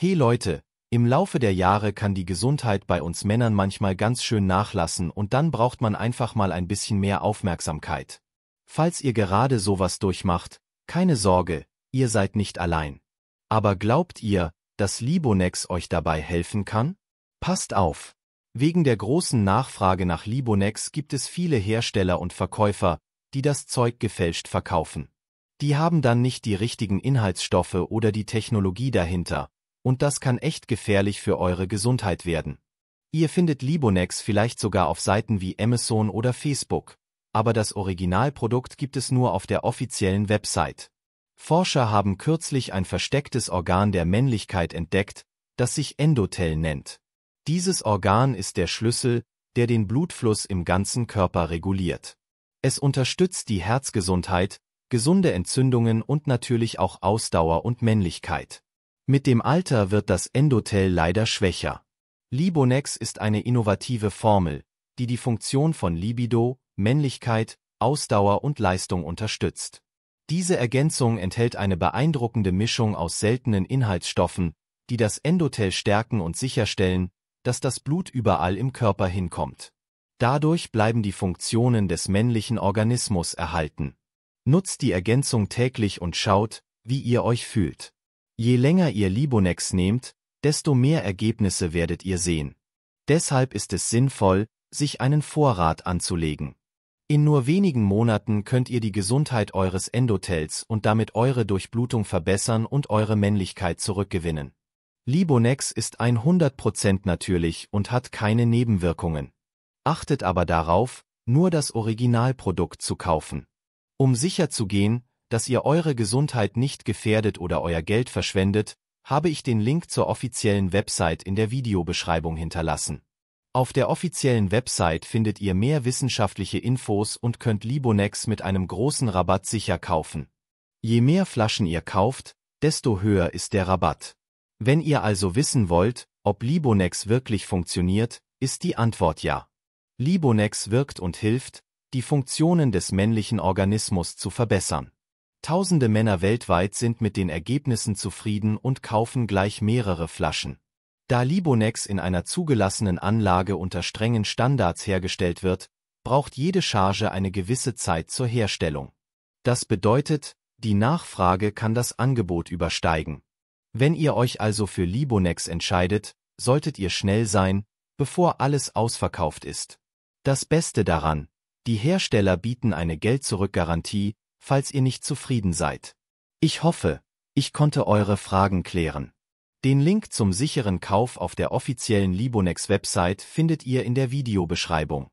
Hey Leute, im Laufe der Jahre kann die Gesundheit bei uns Männern manchmal ganz schön nachlassen und dann braucht man einfach mal ein bisschen mehr Aufmerksamkeit. Falls ihr gerade sowas durchmacht, keine Sorge, ihr seid nicht allein. Aber glaubt ihr, dass Libonex euch dabei helfen kann? Passt auf! Wegen der großen Nachfrage nach Libonex gibt es viele Hersteller und Verkäufer, die das Zeug gefälscht verkaufen. Die haben dann nicht die richtigen Inhaltsstoffe oder die Technologie dahinter, und das kann echt gefährlich für eure Gesundheit werden. Ihr findet Libonex vielleicht sogar auf Seiten wie Amazon oder Facebook, aber das Originalprodukt gibt es nur auf der offiziellen Website. Forscher haben kürzlich ein verstecktes Organ der Männlichkeit entdeckt, das sich Endothel nennt. Dieses Organ ist der Schlüssel, der den Blutfluss im ganzen Körper reguliert. Es unterstützt die Herzgesundheit, gesunde Entzündungen und natürlich auch Ausdauer und Männlichkeit. Mit dem Alter wird das Endothel leider schwächer. Libonex ist eine innovative Formel, die die Funktion von Libido, Männlichkeit, Ausdauer und Leistung unterstützt. Diese Ergänzung enthält eine beeindruckende Mischung aus seltenen Inhaltsstoffen, die das Endothel stärken und sicherstellen, dass das Blut überall im Körper hinkommt. Dadurch bleiben die Funktionen des männlichen Organismus erhalten. Nutzt die Ergänzung täglich und schaut, wie ihr euch fühlt. Je länger ihr Libonex nehmt, desto mehr Ergebnisse werdet ihr sehen. Deshalb ist es sinnvoll, sich einen Vorrat anzulegen. In nur wenigen Monaten könnt ihr die Gesundheit eures Endothels und damit eure Durchblutung verbessern und eure Männlichkeit zurückgewinnen. Libonex ist 100% natürlich und hat keine Nebenwirkungen. Achtet aber darauf, nur das Originalprodukt zu kaufen. Um sicherzugehen, dass ihr eure Gesundheit nicht gefährdet oder euer Geld verschwendet, habe ich den Link zur offiziellen Website in der Videobeschreibung hinterlassen. Auf der offiziellen Website findet ihr mehr wissenschaftliche Infos und könnt Libonex mit einem großen Rabatt sicher kaufen. Je mehr Flaschen ihr kauft, desto höher ist der Rabatt. Wenn ihr also wissen wollt, ob Libonex wirklich funktioniert, ist die Antwort ja. Libonex wirkt und hilft, die Funktionen des männlichen Organismus zu verbessern. Tausende Männer weltweit sind mit den Ergebnissen zufrieden und kaufen gleich mehrere Flaschen. Da Libonex in einer zugelassenen Anlage unter strengen Standards hergestellt wird, braucht jede Charge eine gewisse Zeit zur Herstellung. Das bedeutet, die Nachfrage kann das Angebot übersteigen. Wenn ihr euch also für Libonex entscheidet, solltet ihr schnell sein, bevor alles ausverkauft ist. Das Beste daran, die Hersteller bieten eine Geld-Zurück-Garantie, falls ihr nicht zufrieden seid. Ich hoffe, ich konnte eure Fragen klären. Den Link zum sicheren Kauf auf der offiziellen Libonex-Website findet ihr in der Videobeschreibung.